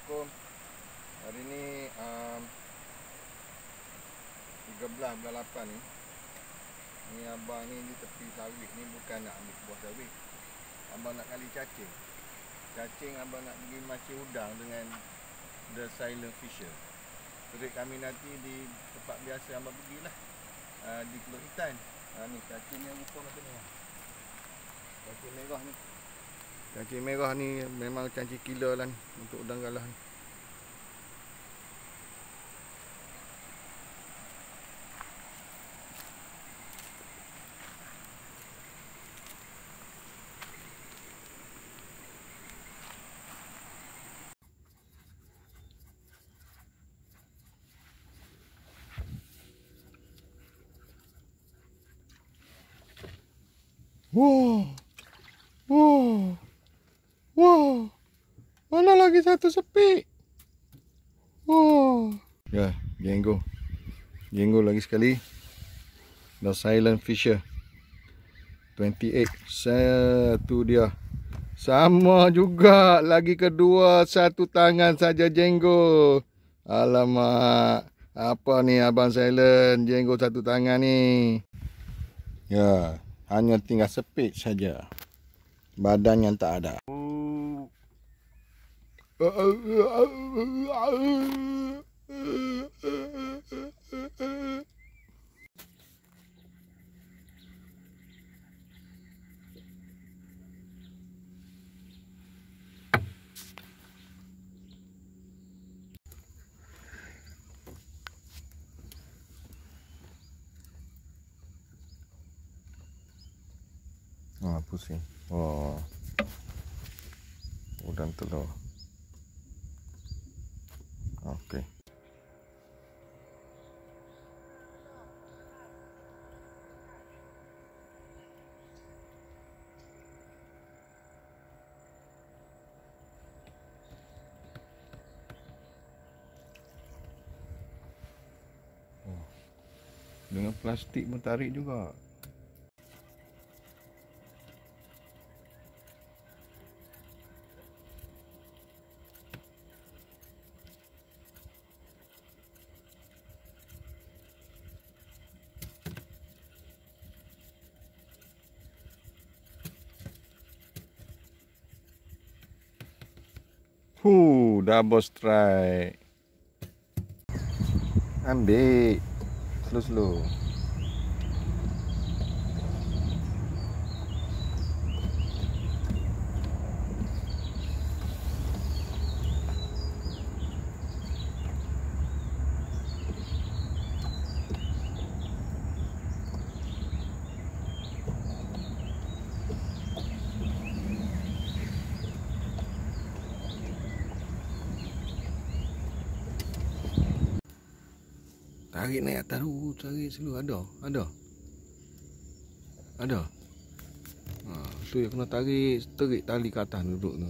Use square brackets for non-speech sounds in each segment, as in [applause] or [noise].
Assalamualaikum. Hari ni um, 13 bulan 8 ni. Ni abang ni di tepi sawit ni bukan nak ambil buah sawit. Abang nak kali cacing. Cacing abang nak pergi mancing udang dengan The Silent Fisher. Trik kami nanti di tempat biasa abang pergilah. Uh, Di Teluk Itan uh, Ni cacing yang muka macam ni Cacing merah ni Cacing merah ni memang cacing killer lah ni Untuk udang galah ni Wow. Satu sepi? Wow. Ya, jenggo. Jenggo lagi sekali. The Silent Fisher. 28. Satu dia. Sama juga. Lagi kedua. Satu tangan saja jenggo. Alamak. Apa ni Abang Silent? Jenggo satu tangan ni. Ya. Hanya tinggal sepit saja. Badan yang tak ada. Ah, pusing. Oh. Udang telur. Okey. Oh. Dengan plastik pun tarik juga. Huh, double strike. Ambil. Slow Tarik naik atas tu, tarik selalu ada, ada. Ada. Ha, tu yang kena tarik, tarik tali ke atas duduk tu.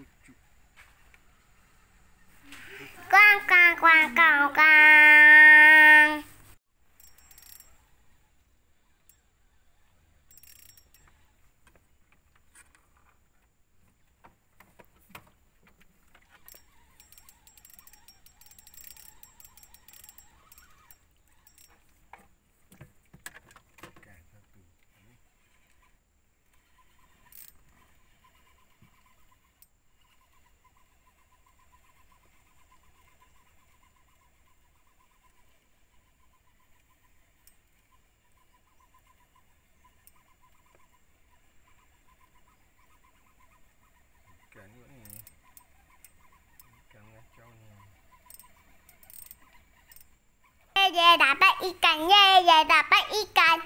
Uchup. Ye ye dapat ikan ye ye dapat ikan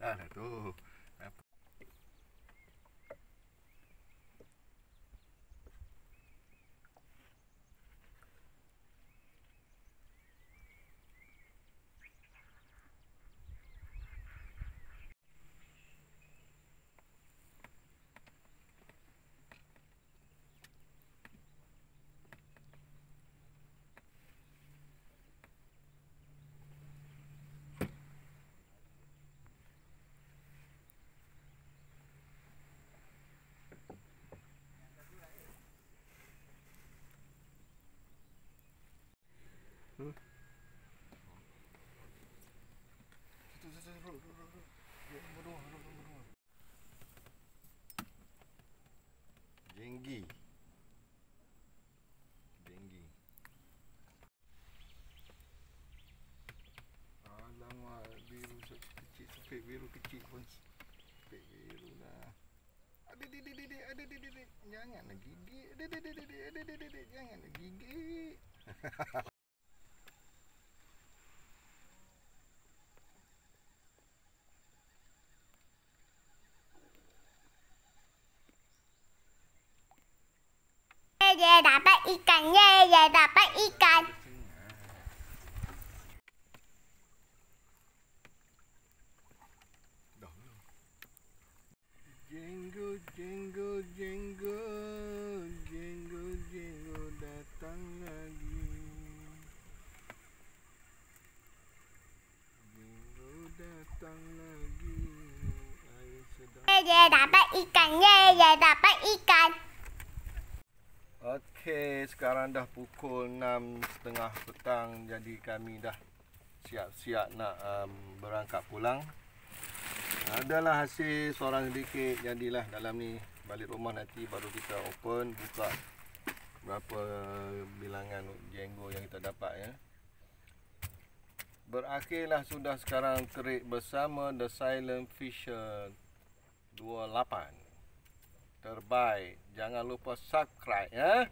Dah lah tu. Apa? Jenggi. Jenggi. Alamak, biru se- kecil, sepik biru kecil pun. Sepik biru lah. Ada di di di di, ada di di di. Jangan nak gigit. Ada di di di di, ada di di di. Jangan nak gigit. [laughs] Ye ye dapat ikan ye ye dapat ikan Dah belum? Jenggo, jenggo, jenggo, jenggo, jenggo datang lagi. Jenggo datang lagi. Air sedang. Ye ye dapat ikan ye ye dapat ikan Okey, sekarang dah pukul 6.30 petang jadi kami dah siap-siap nak um, berangkat pulang. Adalah hasil seorang sedikit jadilah dalam ni balik rumah nanti baru kita open buka berapa bilangan jenggo yang kita dapat ya. Berakhirlah sudah sekarang terik bersama The Silent Fisher 28 terbaik. Jangan lupa subscribe ya.